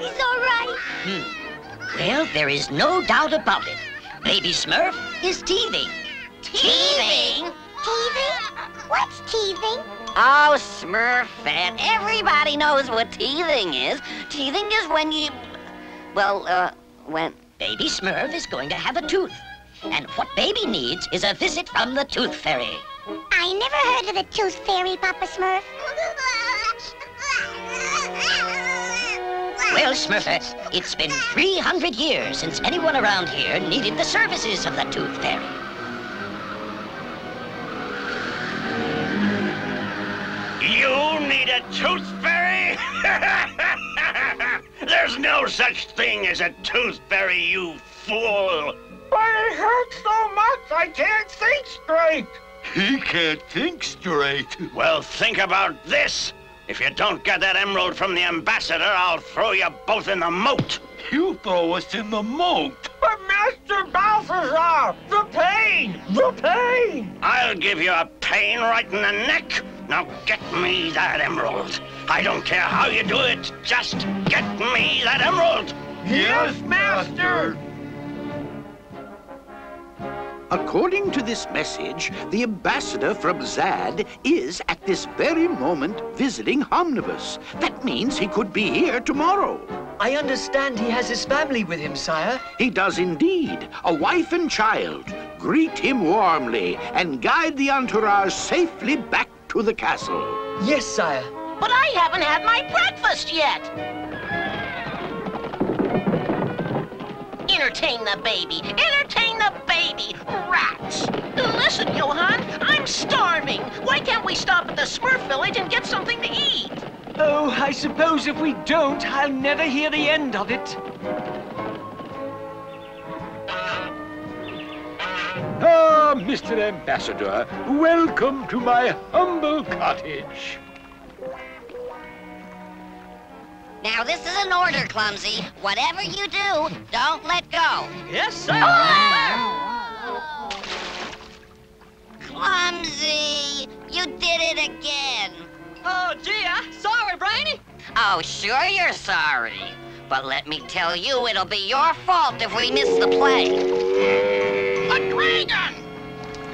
baby's all right. Hmm. Well, there is no doubt about it. Baby Smurf is teething. Teething? Teething? What's teething? Oh, Smurfette, everybody knows what teething is. Teething is when you... Well, uh, when... Baby Smurf is going to have a tooth. And what baby needs is a visit from the Tooth Fairy. I never heard of the Tooth Fairy, Papa Smurf. Well, Smurfette, it's been 300 years since anyone around here needed the services of the Tooth Fairy. You need a tooth fairy? There's no such thing as a tooth fairy, you fool. But it hurts so much I can't think straight. He can't think straight. Well, think about this. If you don't get that emerald from the ambassador, I'll throw you both in the moat. You throw us in the moat. But Master Balthazar, the pain, the pain. I'll give you a pain right in the neck. Now get me that emerald. I don't care how you do it. Just get me that emerald. Yes, Master. According to this message, the ambassador from Zad is at this very moment visiting Homnibus. That means he could be here tomorrow. I understand he has his family with him, sire. He does indeed. A wife and child. Greet him warmly and guide the entourage safely back to the castle. Yes, sire. But I haven't had my breakfast yet. Entertain the baby. Entertain the baby. Rats. Listen, Johann, I'm starving. Why can't we stop at the Smurf village and get something to eat? Oh, I suppose if we don't, I'll never hear the end of it. Ah, Mr. Ambassador, welcome to my humble cottage. Now, this is an order, Clumsy. Whatever you do, don't let go. Yes, sir. Clumsy, you did it again. Oh, gee, uh, sorry, Brainy. Oh, sure you're sorry. But let me tell you, it'll be your fault if we miss the play. A dragon!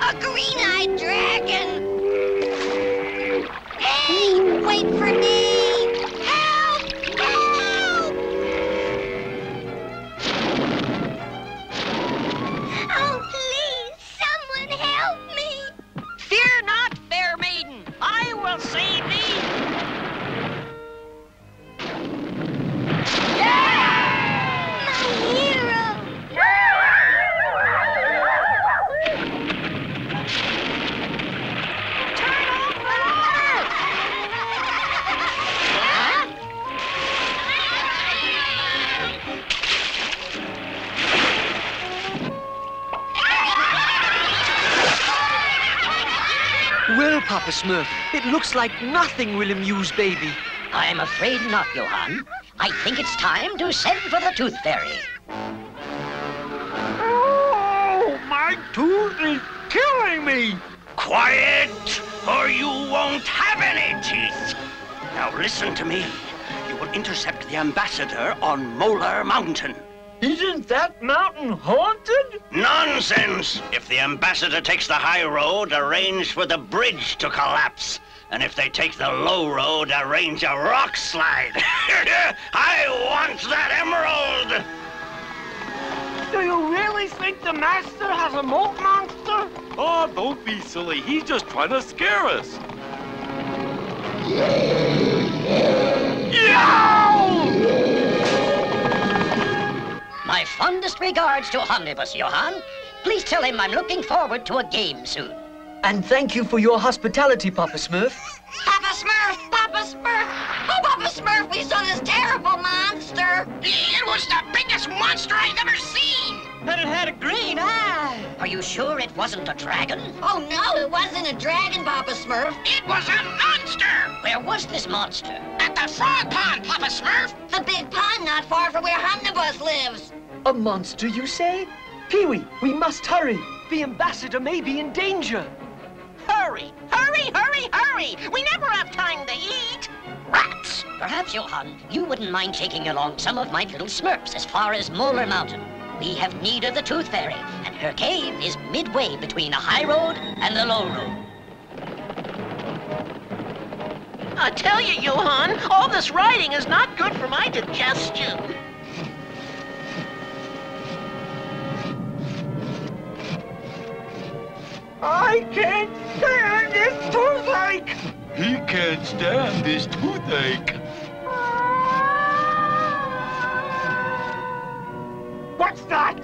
A green-eyed dragon! Hey, wait for me! Smurf, it looks like nothing will amuse baby. I'm afraid not, Johann. I think it's time to send for the Tooth Fairy. Oh, my tooth is killing me. Quiet, or you won't have any teeth. Now listen to me. You will intercept the ambassador on Molar Mountain. Isn't that mountain haunted? Nonsense! If the ambassador takes the high road, arrange for the bridge to collapse. And if they take the low road, arrange a rock slide. I want that emerald! Do you really think the master has a moat monster? Oh, don't be silly. He's just trying to scare us. My fondest regards to Homnibus, Johann. Please tell him I'm looking forward to a game soon. And thank you for your hospitality, Papa Smurf. Papa Smurf! Papa Smurf! Oh, Papa Smurf, we saw this terrible monster! It was the biggest monster I've ever seen! And it had a green eye. Are you sure it wasn't a dragon? Oh, no, it wasn't a dragon, Papa Smurf. It was a monster! Where was this monster? At the frog pond, Papa Smurf! The big pond not far from where Homnibus lives. A monster, you say? Peewit, we must hurry. The ambassador may be in danger. Hurry, hurry, hurry, hurry! We never have time to eat! Rats! Perhaps, Johann, you wouldn't mind taking along some of my little smurfs as far as Molar Mountain. We have need of the Tooth Fairy, and her cave is midway between the high road and the low road. I tell you, Johann, all this riding is not good for my digestion. I can't stand this toothache! He can't stand this toothache. What's that?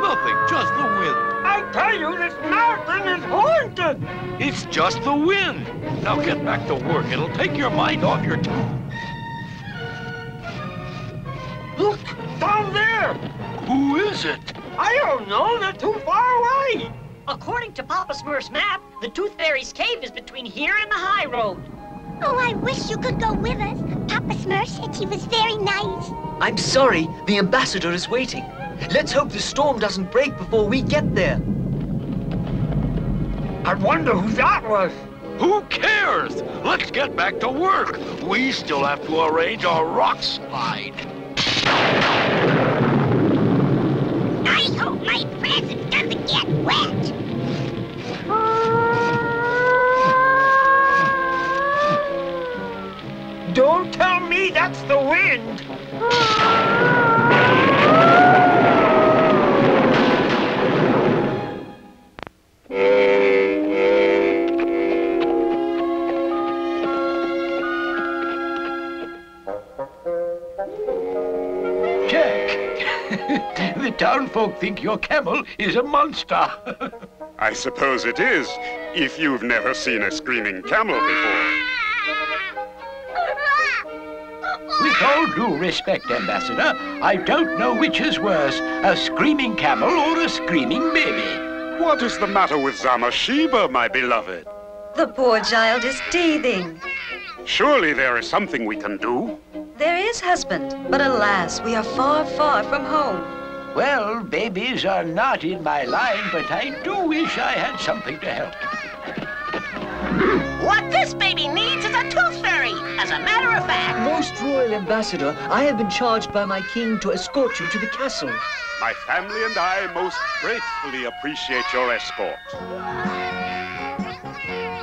Nothing, just the wind. I tell you, this mountain is haunted! It's just the wind. Now get back to work. It'll take your mind off your tooth. Look, down there! Who is it? I don't know, they're too far away! According to Papa Smurf's map, the Tooth Fairy's cave is between here and the high road. Oh, I wish you could go with us. Papa Smurf said he was very nice. I'm sorry, the ambassador is waiting. Let's hope the storm doesn't break before we get there. I wonder who that was. Who cares? Let's get back to work. We still have to arrange a rock slide. I hope my present doesn't get wet. The wind. Jack, the townfolk think your camel is a monster. I suppose it is, if you've never seen a screaming camel before. Due respect, Ambassador, I don't know which is worse, a screaming camel or a screaming baby. What is the matter with Zamashiba, my beloved? The poor child is teething. Surely there is something we can do. There is husband, but alas, we are far, far from home. Well, babies are not in my line, but I do wish I had something to help. What this baby needs is a tooth fairy. As a matter of fact, Most royal ambassador, I have been charged by my king to escort you to the castle. My family and I most gratefully appreciate your escort.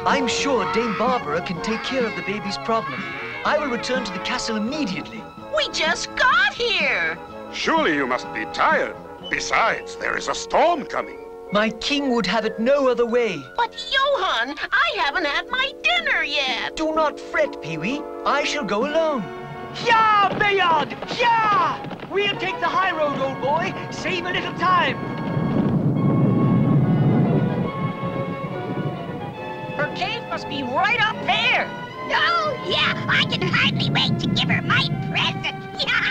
I'm sure Dame Barbara can take care of the baby's problem. I will return to the castle immediately. we just got here. Surely you must be tired. Besides, there is a storm coming. My king would have it no other way. But Johann, I haven't had my dinner yet. Do not fret, Peewit. I shall go alone. Yeah, Bayard! Yeah! We'll take the high road, old boy. Save a little time. Her cave must be right up there. Oh, yeah, I can hardly wait to give her my present. On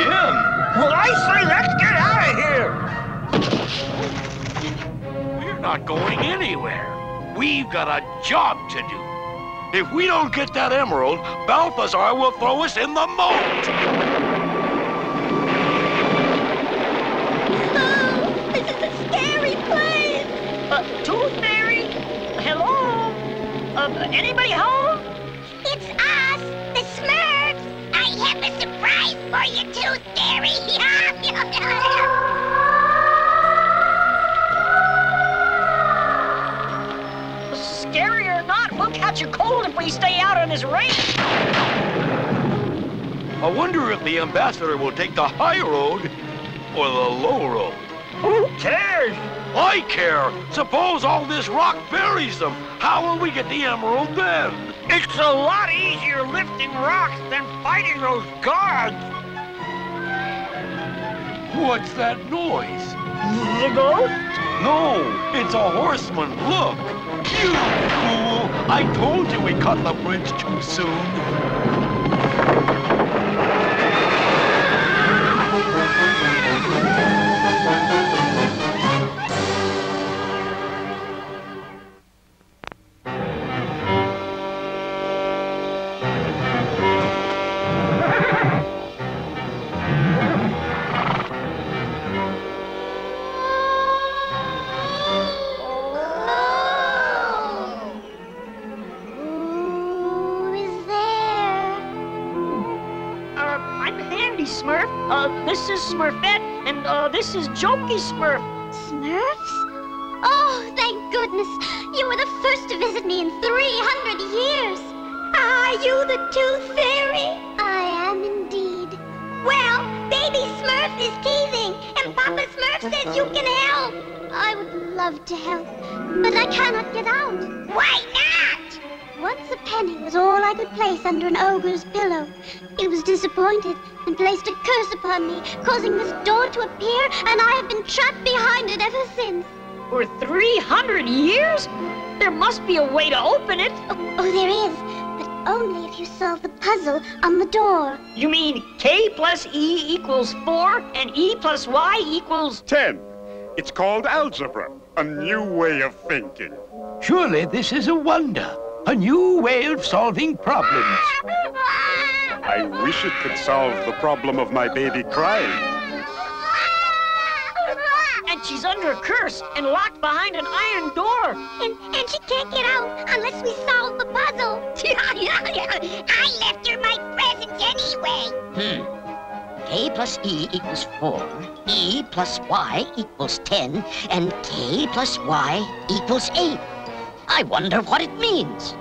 is again. Well, I say let's get out of here. We're not going anywhere. We've got a job to do. If we don't get that emerald, Balthazar will throw us in the moat. Oh, this for you, Tooth Fairy. Scary or not, we'll catch a cold if we stay out on this rain. I wonder if the ambassador will take the high road or the low road. Who cares? I care. Suppose all this rock buries them. How will we get the emerald then? It's a lot easier lifting rocks than fighting those guards. What's that noise? The ghost? No, it's a horseman. Look. You fool. I told you we cut the bridge too soon. Smurfette, and uh, this is Jokey Smurf. Smurfs? Oh, thank goodness. You were the first to visit me in 300 years. Are you the Tooth Fairy? I am indeed. Well, Baby Smurf is teething, and Papa Smurf says you can help. I would love to help, but I cannot get out. Not? Once penny was all I could place under an ogre's pillow. He was disappointed and placed a curse upon me, causing this door to appear, and I have been trapped behind it ever since. For 300 years? There must be a way to open it. Oh, oh, there is, but only if you solve the puzzle on the door. You mean K plus E equals 4 and E plus Y equals... Ten. It's called algebra, a new way of thinking. Surely this is a wonder. A new way of solving problems. I wish it could solve the problem of my baby crying. And she's under a curse and locked behind an iron door. And, and she can't get out unless we solve the puzzle. I left her my presents anyway. Hmm. K plus E equals 4, E plus Y equals 10, and K plus Y equals 8. I wonder what it means.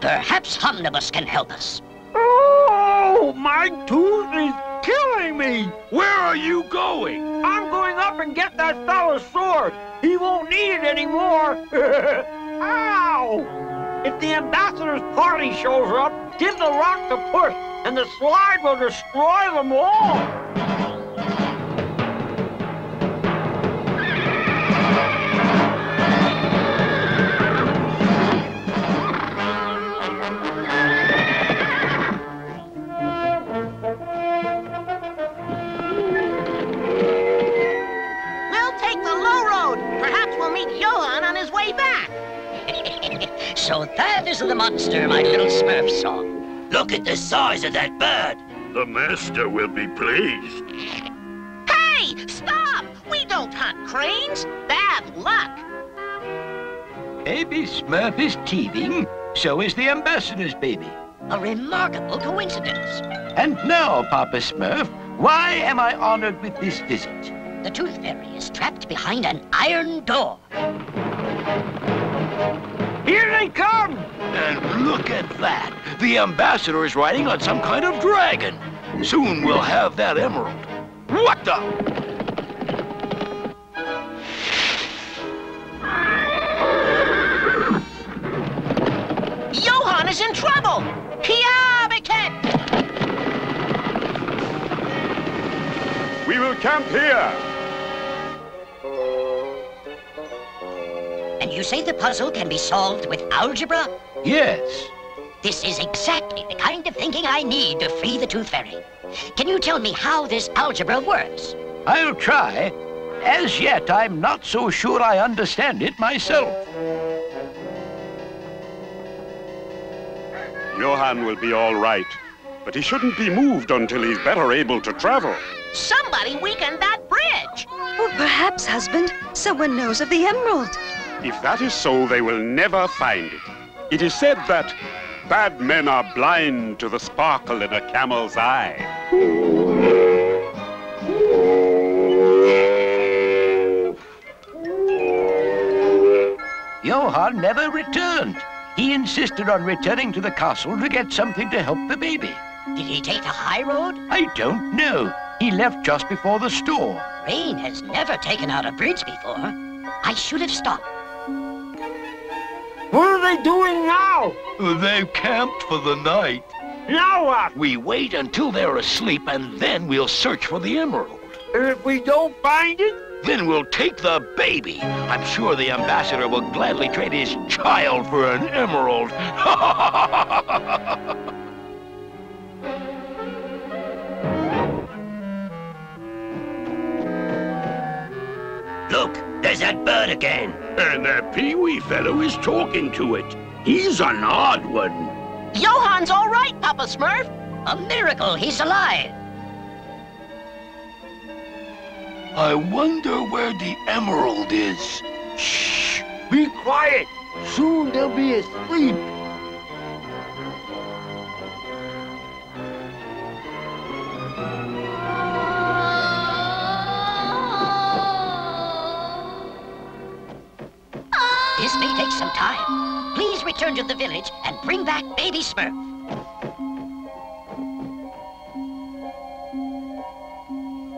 Perhaps Homnibus can help us. Oh, my tooth is killing me. Where are you going? I'm going up and get that fellow's sword. He won't need it anymore. Ow! If the ambassador's party shows up, give the rock a push, and the slide will destroy them all. That is the monster my little Smurf song. Look at the size of that bird. The master will be pleased. Hey, stop! We don't hunt cranes. Bad luck. Baby Smurf is teething, so is the ambassador's baby. A remarkable coincidence. And now, Papa Smurf, why am I honored with this visit? The Tooth Fairy is trapped behind an iron door. Here they come! And look at that. The ambassador is riding on some kind of dragon. Soon we'll have that emerald. What the? Johan is in trouble. Piabiket! We will camp here. And you say the puzzle can be solved with algebra? Yes. This is exactly the kind of thinking I need to free the Tooth Fairy. Can you tell me how this algebra works? I'll try. As yet, I'm not so sure I understand it myself. Johann will be all right, but he shouldn't be moved until he's better able to travel. Somebody weakened that bridge. Or perhaps, husband, someone knows of the emerald. If that is so, they will never find it. It is said that bad men are blind to the sparkle in a camel's eye. Johann never returned. He insisted on returning to the castle to get something to help the baby. Did he take the high road? I don't know. He left just before the store. Rain has never taken out a bridge before. I should have stopped. What are they doing now? They've camped for the night. Now what? We wait until they're asleep and then we'll search for the emerald. And if we don't find it? Then we'll take the baby. I'm sure the ambassador will gladly trade his child for an emerald. Look, there's that bird again. and that Peewit fellow is talking to it. He's an odd one. Johan's all right, Papa Smurf. A miracle he's alive. I wonder where the emerald is. Shh! Be quiet. Soon they'll be asleep. Return to the village and bring back baby Smurf.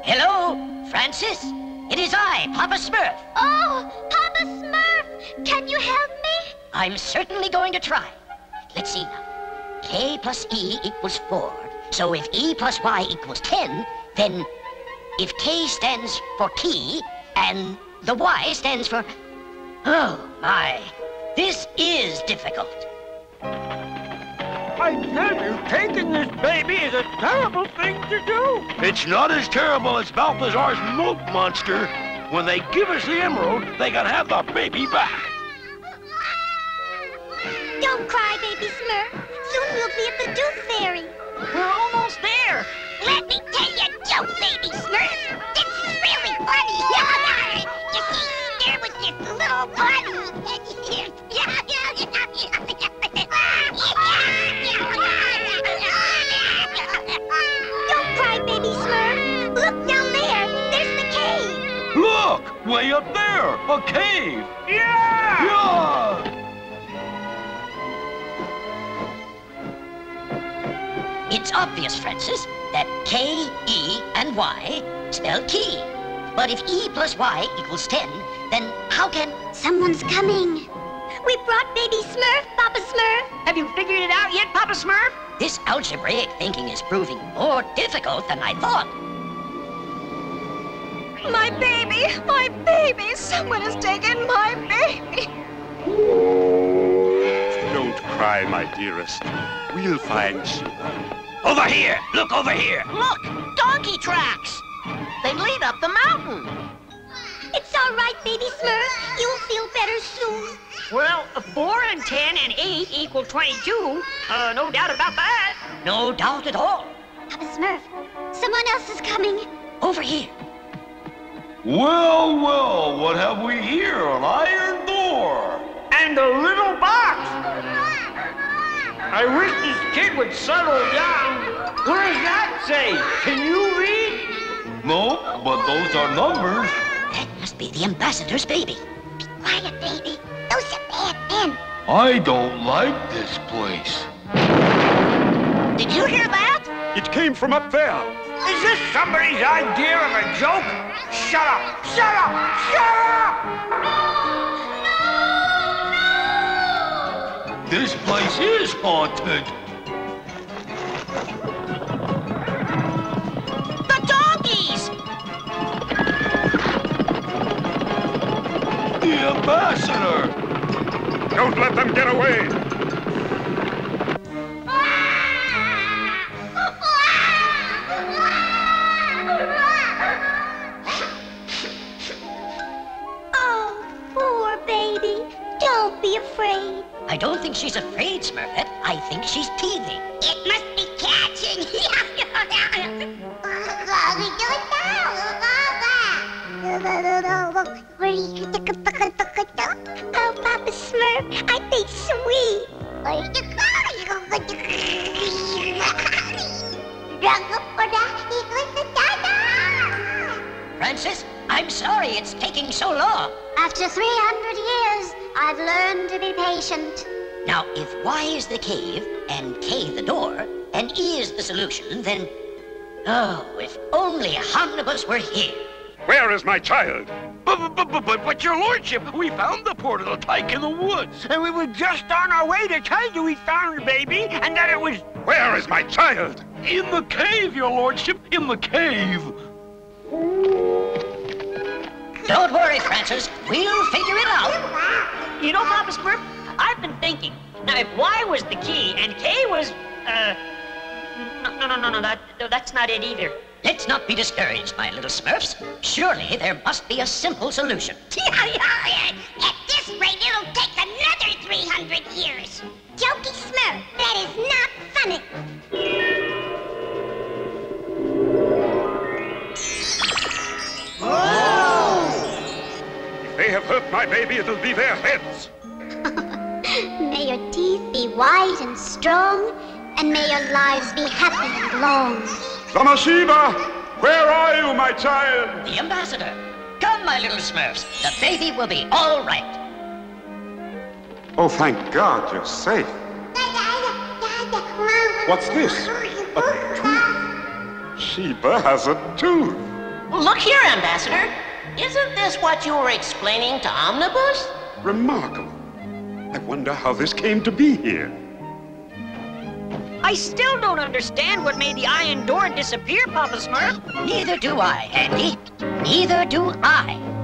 Hello, Francis? It is I, Papa Smurf. Oh, Papa Smurf, can you help me? I'm certainly going to try. Let's see now. K plus E equals 4. So if E plus Y equals 10, then if K stands for key and the Y stands for... Oh, my. This is difficult. I tell you, taking this baby is a terrible thing to do. It's not as terrible as Balthazar's milk monster. When they give us the emerald, they can have the baby back. Don't cry, baby Smurf. Soon we'll be at the Tooth Fairy. We're almost there. Let me tell you a joke, baby Smurf. This is really funny. you see, there was this little bunny. Way up there, a cave. Yeah! Yeah! It's obvious, Francis, that K, E, and Y spell key. But if E plus Y equals 10, then how can... Someone's coming. We brought baby Smurf, Papa Smurf. Have you figured it out yet, Papa Smurf? This algebraic thinking is proving more difficult than I thought. My baby! My baby! Someone has taken my baby! Don't cry, my dearest. We'll find Sheila. Over here! Look over here! Look, donkey tracks. They lead up the mountain. It's all right, baby Smurf. You'll feel better soon. Well, 4 and 10 and 8 equal 22. Uh, no doubt about that. No doubt at all. Papa Smurf, someone else is coming. Over here. Well, well, what have we here? An iron door. And a little box. I wish this kid would settle down. What does that say? Can you read? No, but those are numbers. That must be the ambassador's baby. Be quiet, baby. Those are bad men. I don't like this place. Did you hear that? It came from up there. Is this somebody's idea of a joke? Shut up! Shut up! Shut up! This place is haunted. The donkeys! The ambassador. Don't let them get away. Be afraid. I don't think she's afraid, Smurfette. I think she's teething. It must be catching. oh, Papa Smurf, I think sweet. Francis, I'm sorry it's taking so long. After 300 years, I've learned to be patient. Now, if Y is the cave, and K the door, and E is the solution, then... Oh, if only a Homnibus were here. Where is my child? But, but, but, but, but, your lordship, we found the poor little tyke in the woods. And we were just on our way to tell you we found the baby and that it was... Where is my child? In the cave, your lordship, in the cave. Don't worry, Francis. We'll figure it out. You know, Papa Smurf, I've been thinking. Now, if Y was the key and K was, uh, no, no, no, no, no, that, no, that's not it either. Let's not be discouraged, my little Smurfs. Surely there must be a simple solution. At this rate, it'll take another 300 years. Jokey Smurf, that is not funny. Have hurt my baby, it'll be their heads. May your teeth be white and strong, and may your lives be happy and long. Zamashiba, where are you, my child? The ambassador. Come, my little Smurfs. The baby will be all right. Oh, thank God you're safe. What's this? A tooth. Sheba has a tooth. Look here, Ambassador. Isn't this what you were explaining to Homnibus? Remarkable. I wonder how this came to be here. I still don't understand what made the iron door disappear, Papa Smurf. Neither do I, Handy. Neither do I.